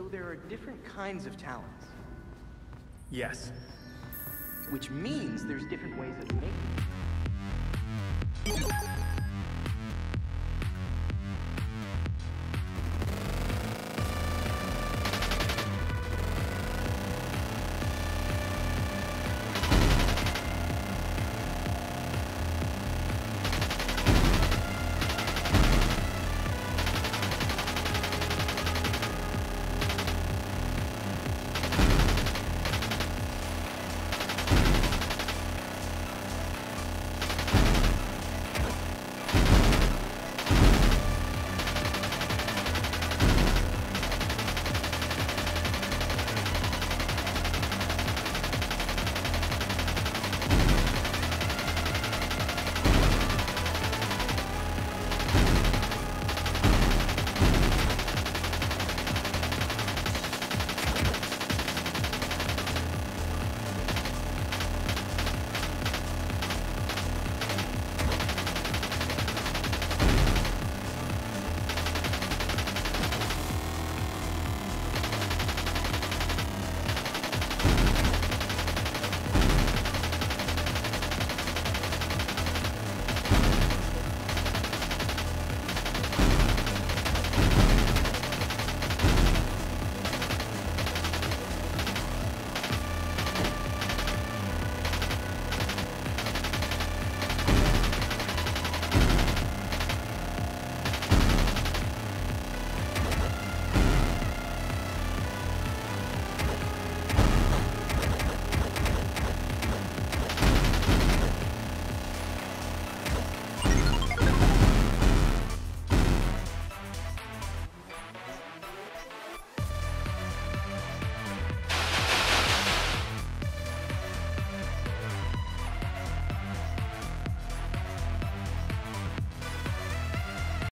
So there are different kinds of talents. Yes. Which means there's different ways of making.